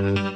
Mm-hmm.